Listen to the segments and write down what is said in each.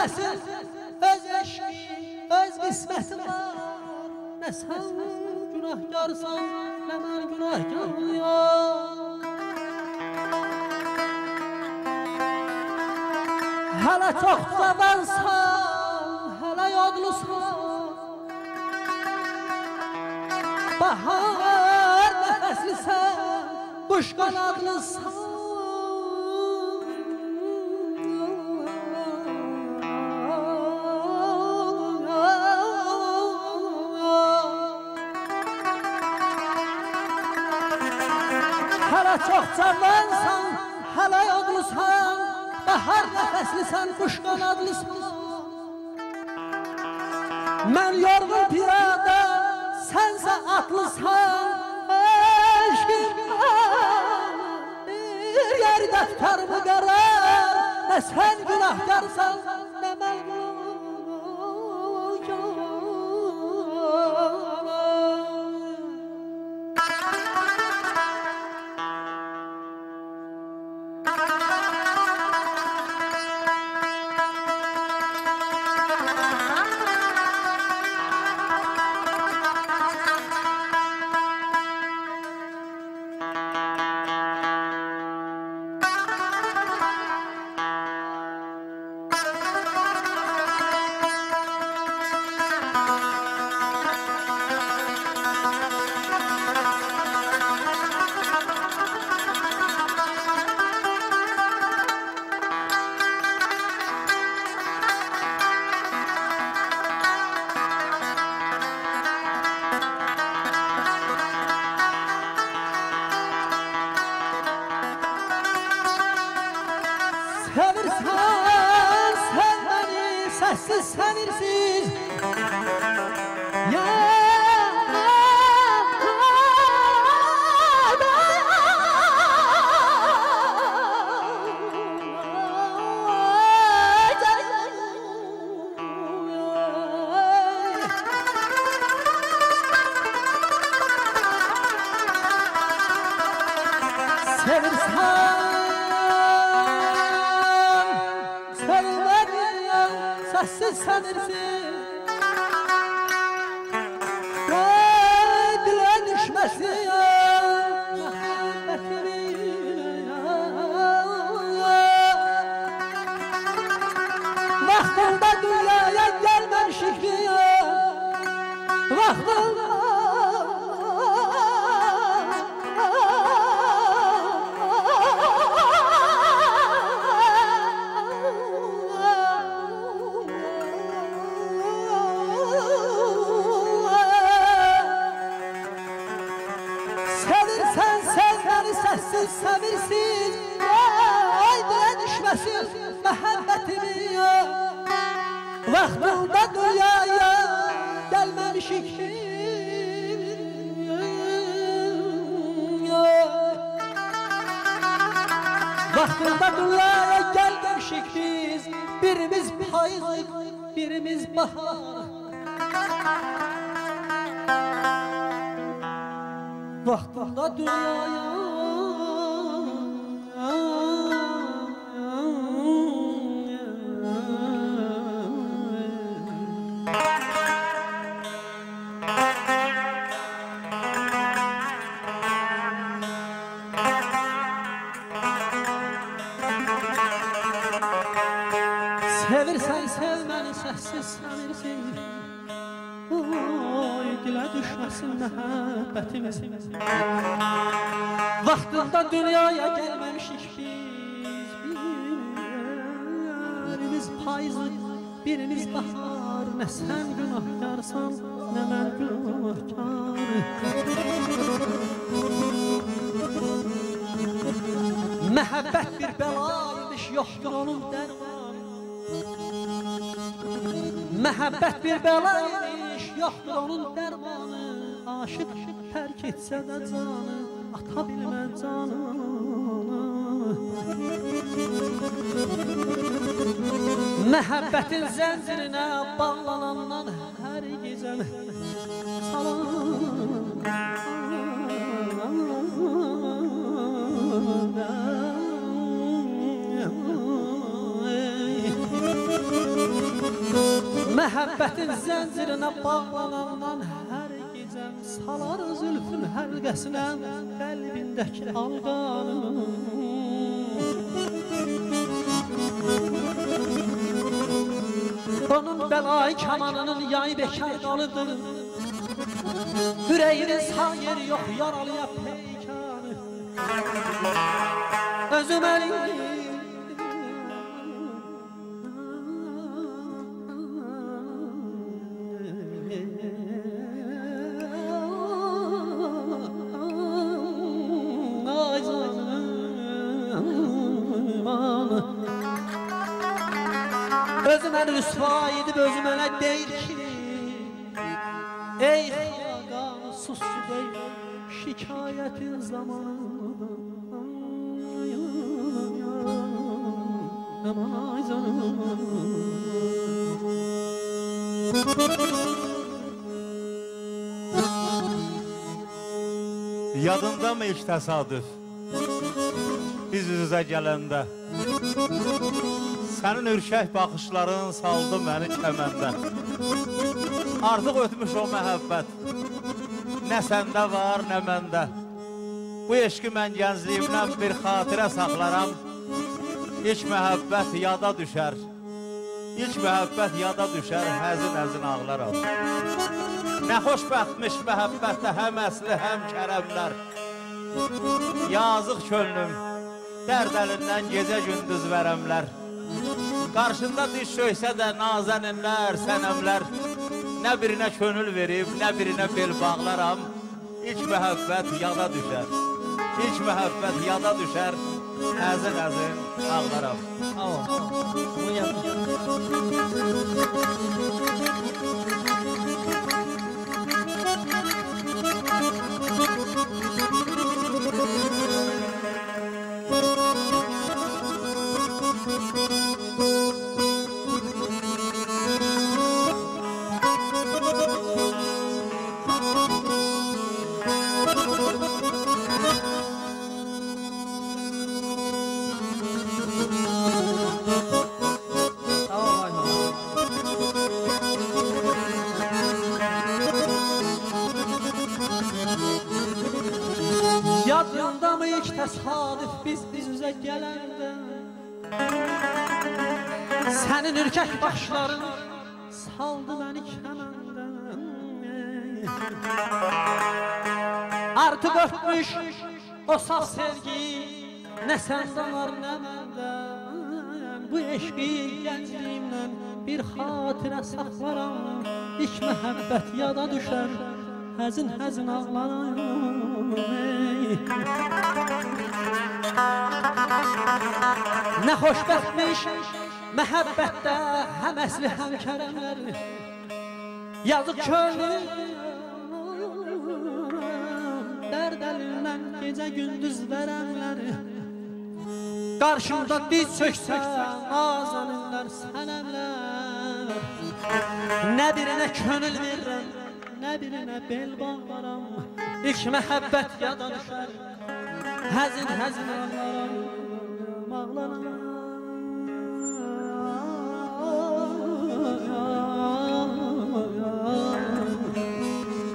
Hər kəsin öz eşqi, öz qisməti var. Nə sən günahkarsan, nə mən günahkarıyam Hələ çox cavansan, hələ yodlusan Bahar nəfəslisən, quş qanadlısan Hələ çox cavansan, hələ yodlusan Bahar nəfəslisən, quş qanadlısan Mən yorğun piradə, sənsə atlısan Eşqim bir yer dəftərimi qərar Nə sən günahkarsan, sensiz senirsiz dile düşmesin Vaxtında dünyaya gelmemişik ya Vaxtında gelmemişik Vaxtında dünyaya gelmemişik biz Birimiz payız, birimiz bahar Vaxtında dünyaya məhəbbətimiz Vaxtında dünyaya gəlməmişik biz. Birimiz payızı, birimiz bahar. Nə sən günahkarsan, nə mən günahkar Məhəbbət bir bəlaymış, yoxdur onun dərmanı. Məhəbbət bir bəlaymış, yoxdur onun dərmanı Aşıq tərk etsə də canı, ata bilməz canını Məhəbbətin zəncirinə bağlanandan hər gecə salam. Məhəbbətin zəncirinə bağlanandan salar zülfün həlqəsinə qəlbindəki alqanı Onun bəlayı kamanının yayı bekar qalıbdır Ürəyinin sağ yeri yox yaralıya peykanı Özüm əlim mən rüsva edib özü mənə deyir ki. Ey xalqa suscu deyil şikayetin zamanı. Yadında mı hiç tesadüf? Biz yüz yüze gelende. Sənin ürkək baxışların saldı məni kəməndə Artıq ötmüş o məhəbbət. Nə səndə var, nə məndə. Bu eşqi mən gəncliyimdən bir xatirə saxlaram. İlk məhəbbət yada düşər. İlk məhəbbət yada düşər, həzin-həzin ağlaram. Nə xoşbəxtmiş məhəbbətdə həm əsli, həm kərəmlər Yazıq könlüm, dərd əlindən gecə-gündüz vərəmlər Qarşında diş söysə də nazəninlər, sənəmlər Nə birinə könül verib, nə birinə bel bağlaram İlk məhəbbət yada düşər İlk məhəbbət yada düşər Əzin-əzin ağlaram Tamam. Bunu yapma. təsadüf Sənin ürkək başların saldı məni kəməndən. Artıq öpmüş o saf sevgi Nə səndən var nə məndən. Bu eşqi gəncliyimdən bir xatirə saxlaram İlk məhəbbət yada düşər Həzin həzin ağlaram. Nə xoşbəxtmiş məhəbbətdə həm əsli həm kərəmlər Yazıq könlüm Dərd əlindən gecə gündüz verənlər Qarşımda diz çöksə nazanırlar sənəmlər. Nə birinə könül verirəm, nə birinə bel bağlaram. İlk məhəbbət yada düşər Həzin həzin ağlaram, ağlaram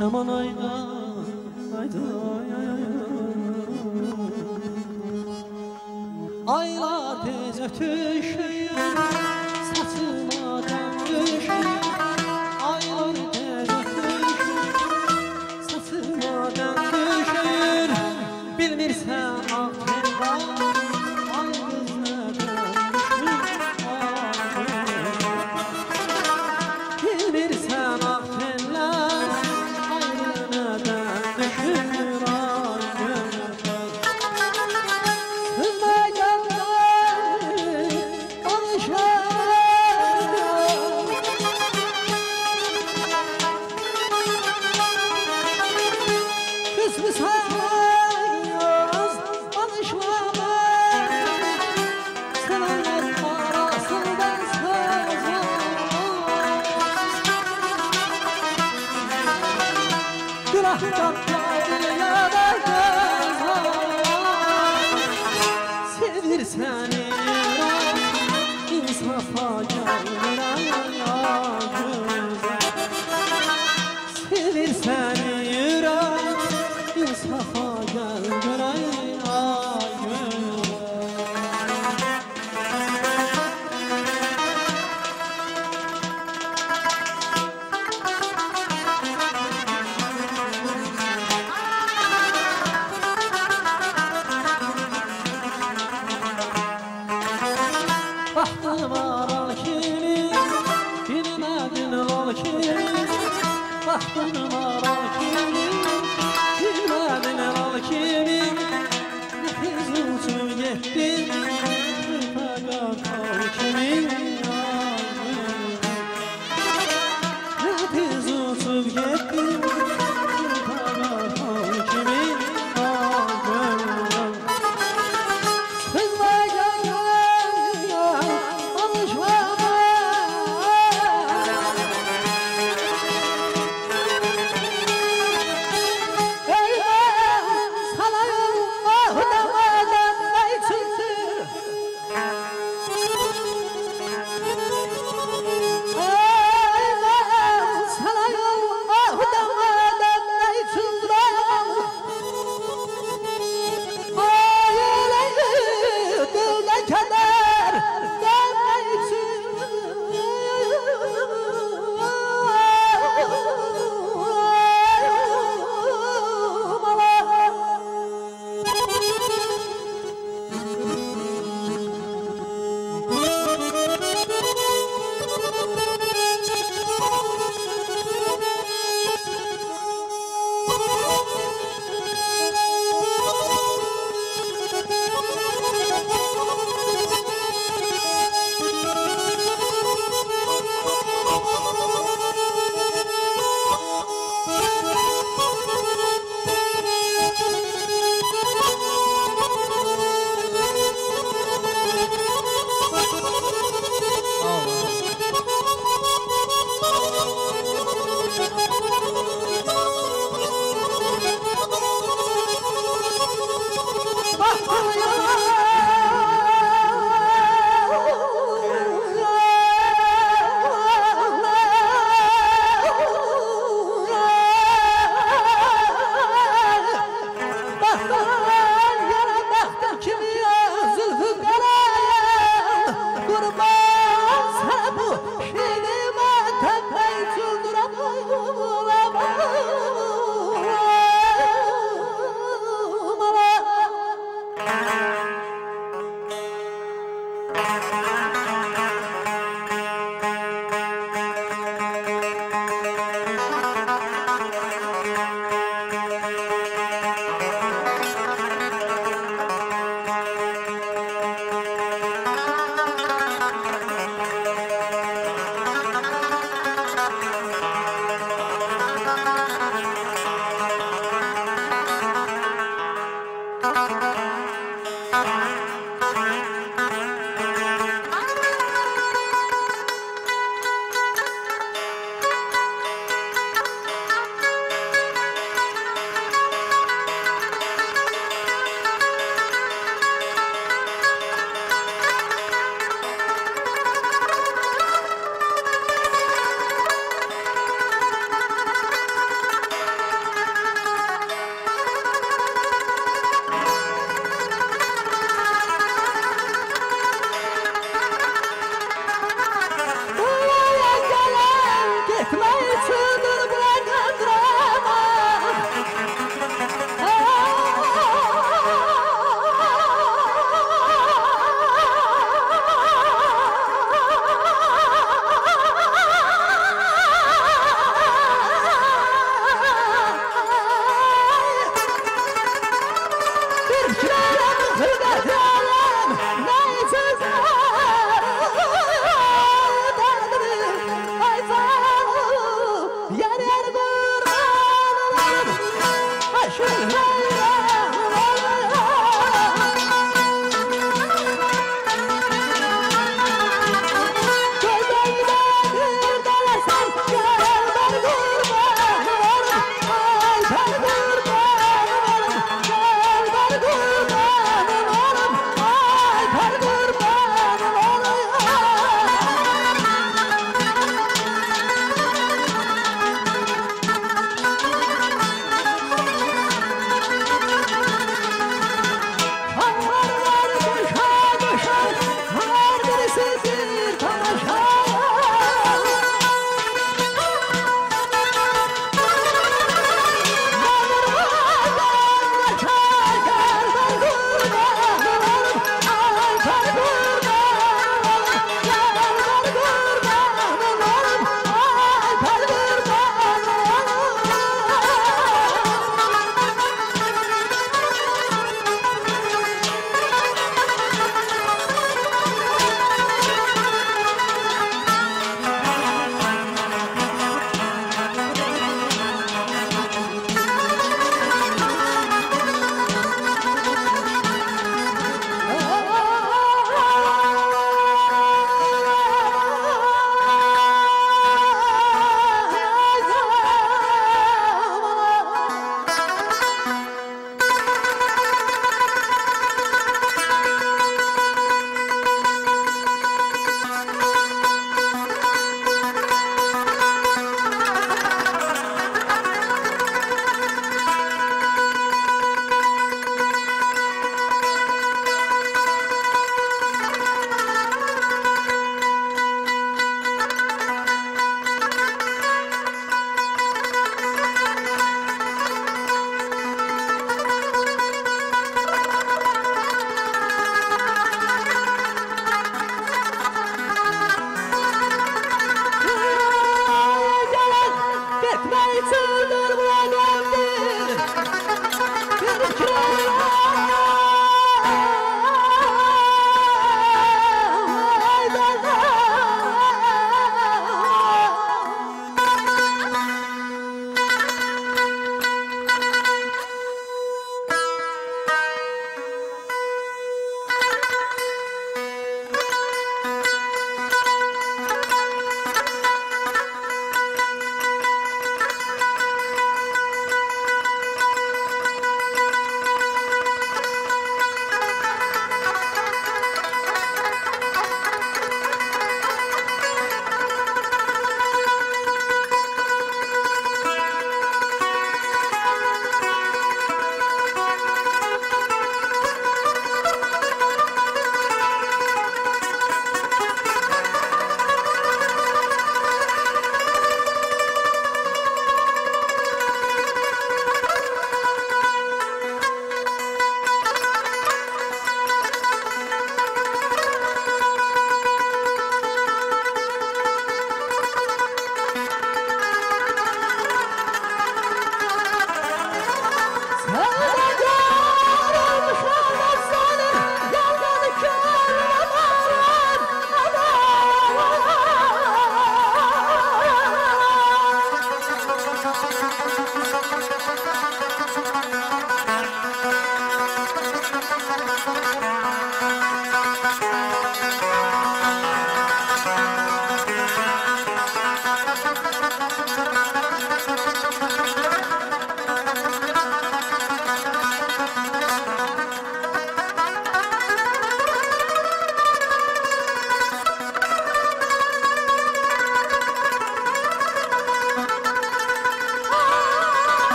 Aman ayda, ayda, Ayla tez ötüşür, saçıma can Günahkar dünyada Oh.